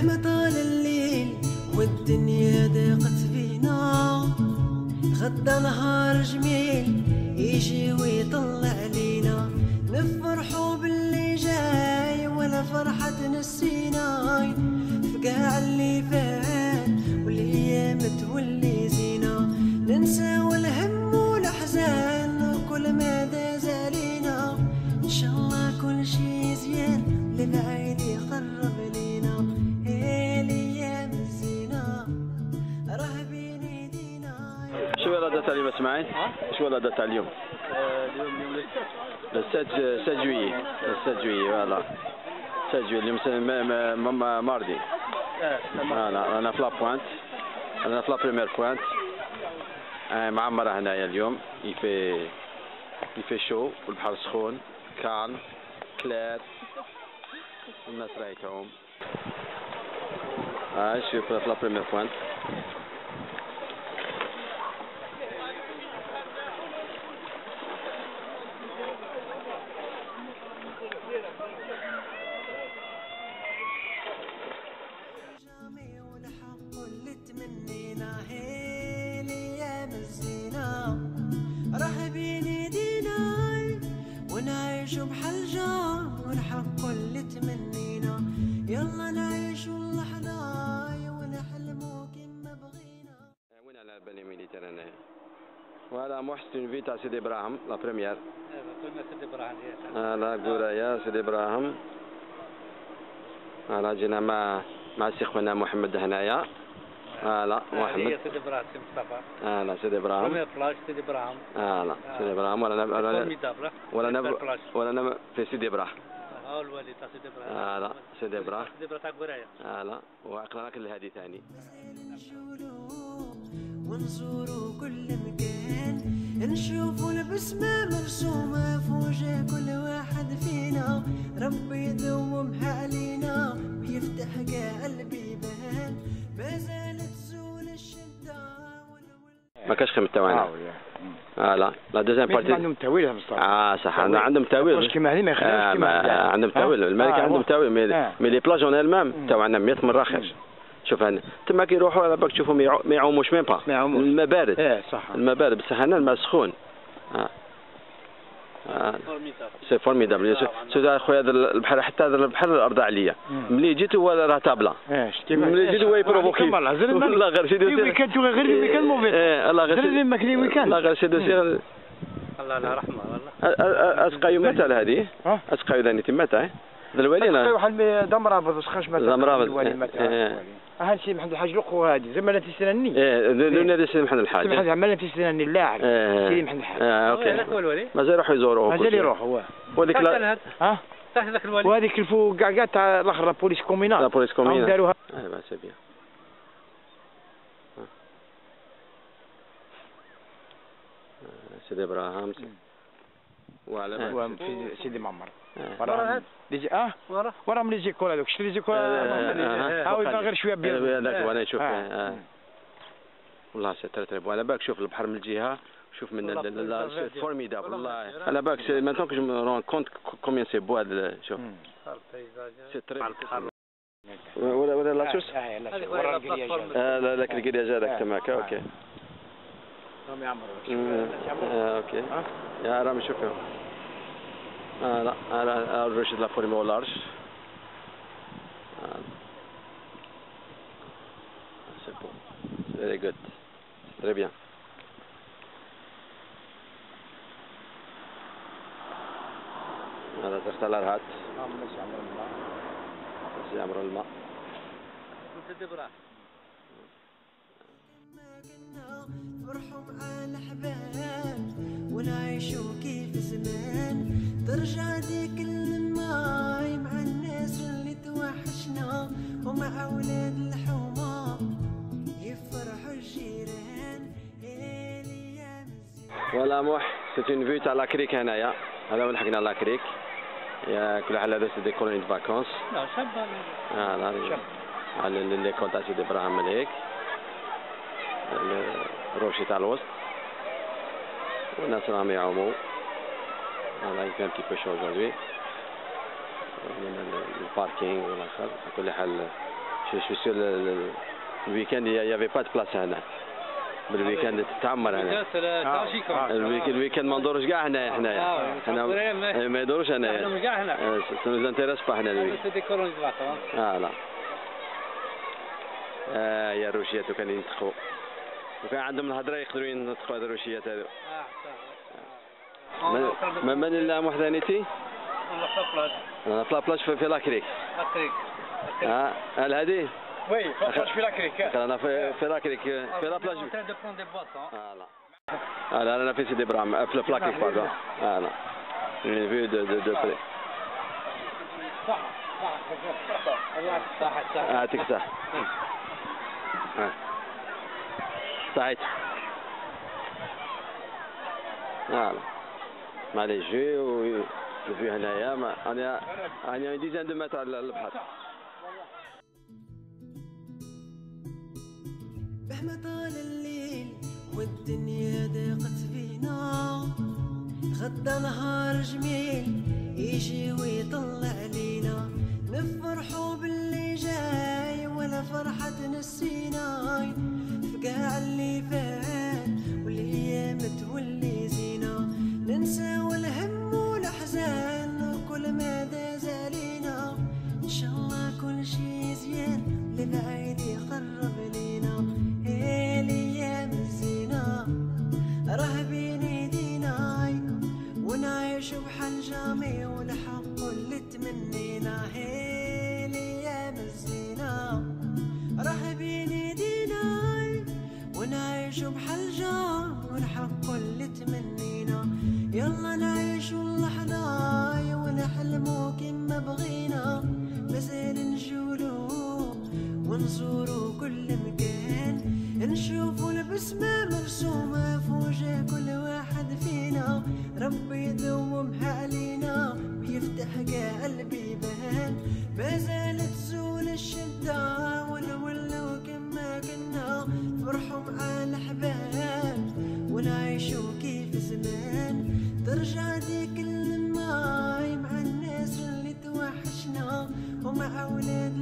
مهما طال الليل والدنيا ضاقت فينا. غدا نهار جميل يجي ويطلع علينا. نفرحوا باللي جاي ولا فرحة نسينا. في قاع اللي فات والأيام تولي زينة. ننسى الهم اليوم اسماعيل؟ شو تاع اليوم؟ اليوم يوم ال sept 7 juillet ال sept juillet voilà 7 juillet اليوم س- م- م- م- mardi voilà رانا في la pointe رانا في la première pointe آه، معمرة هنايا اليوم يفي يفي chaud والبحر سخون calme clair والناس رايتهم ها شوف في la première pointe اللي تمنينا يلا نعيشوا اللحظة ونحلموا كما بغينا. وين على بالي ميديتيراني فوالا محسن في تاع سيدي إبراهيم لا بريمير. كنا سيدي إبراهيم لا قرايه سيدي إبراهيم. فوالا جينا مع مع السي خونا محمد هنايا. فوالا هي محمد. سيدي إبراهيم سي مصطفى. فوالا سيدي إبراهيم. بروميير بلاج سيدي إبراهيم. فوالا سيدي إبراهيم. ولا ولا ولا ولا في سيدي إبراهيم. ها الوالي تاع سيدي إبراهيم voilà سيدي إبراهيم سيدي إبراهيم تاع قرايه voilà وعقلنا كل هذه ثاني. ونزورو كل مكان. نشوفو البسمة مرسومة. في وجه كل واحد فينا. ربي يدومها علينا. ويفتح كاع البيبان ما زالت تزول الشدة ما كاش خيمة تاعنا فوالا لا. دوزيام بارتي عندهم تأويل بصح آه صح. عندهم تأويل. واش كيما هذه ما آه يخليوش كيما ما- هذه. عندهم ها؟ تأويل. الملكة آه، عندهم. تأويل. مي, آه. لي بلاج اون إلمام. مم. تاعنا 100 مرة خير شوف هنا. تما كي يروحوا على بالك تشوفهم ما يعوموش ميم با. الماء بارد صح. الماء بارد بصح هنا الماء سخون آه. فورميدابل سي فورميدابل سو خويا هذا البحر حتى هذا البحر الأرض عليا. ملي جيت هو راه طابله شتي ملي جيت هو يبروفوكي والله غير سيدي تو غير الويكاند موفي الله غير سيدي- ما كاين ويكاند الله غير سيدي سير الله لا رحمه والله اسقايو متى هذه اسقايو ذاني متى ذا الوالي تلقى لا واحد دمرة بس خش ما دمرة الوالي بس- متى إيه. ها سي محمد الحاج لقو هادي زي ما لا تسناني إيه هذا سيدي محمد الحاج. سي محمد عمال تسناني اللاعب سيدي محمد الحاج. آه أوكي. مازال يروحوا يزوروه مازال يروح هو. وديك تحت لا هذا؟ ها؟ تحت ذاك الوالي؟ وهذيك الفو كاع كاع تاع الآخر لا بوليس لا كومينال بوليس هم كومينا داروها آه با سي بيان سيدي إبراهيم. وعلى في سيدي معمر. آه. ورا وراه هاد. ليجي آه. ورا. وراهم لي زيكول هذوك شتي لي زيكول آه، آه، ها هو يبان غير شوية آه، بيض. هذاك وأنا نشوف آه. والله سي تري تري بون على بالك شوف البحر من الجهة. شوف من فورميدابل والله. على بالك مانتون كو جو رون كونت كومبيان سي بوا هذا- شوف. سي تري. ولا ولا لا توس لا، هذيك ورا. آه لا لا قريه هذاك آه. تماك. أوكي مم. آه، أوكي. آه. يا راه آه لا أنا الرشد لا فورمي ولا لارج سي بون very good très bien هذا تختار الهات يعمروا الماء سيدي إبراهيم ما كنا نفرحوا مع الأحباب ونعيشوا كيف زمان. ترجع ديك الماي مع الناس اللي توحشنا ومع أولاد الحومة. يفرحوا الجيران voilà موح c'est une vue تاع la crique هنايا هذا وين لحقنا la crique على كل حال هذا c'est des colonies de vacances لا شابه هذا على l'école تاع سيدي إبراهيم مليك ال rocher تاع الوسط voilà يكون un petit peu chaud aujourd'hui من ال parking والاخر على كل حال Je suis sûr le, le- le week-end il n'y avait pas de place هنا بال week-end تتعمر هنا Ah, ah, ال week-end ما ندورش كاع هنايا حنايا هنا ما- إحنا هنايا هنا. ça nous intéresse pas هنا ال week C'est des colonies de vacances. voilà آه يا الروشيات وكان ينتخوا وكان عندهم الهضرة يقدروا ينطقوا هذه الروشيات هذو. Ah, ça. من- من من اللي محدانيتي. أنا طلع بلاش في, في لاكريك. ها هل هذه؟ Oui, suis la crique. أنا في في لاكريك. في لا بلاج. فوالا هلا أنا في سيدي إبراهيم. في البلاكيك باردون فوالا une vue de de de près. صح صح صح صح. يعطيك الصحة ها. صحيت voilà معليش j'ai و ال vue هنايا ما- أنا أنا dizaine de mètres على البحر. مهما طال الليل والدنيا ضاقت فينا غدا نهار جميل يجي ويطلع علينا. نفرحوا باللي جاي ولا فرحة نسينا. قاع اللي فات والايام تولي زينة. ننسى ونعيش بحال جام والحق اللي فرحوا مع الأحباب ونعيشو كيف زمان. ترجع ديك الماي مع الناس اللي توحشنا ومع ولاد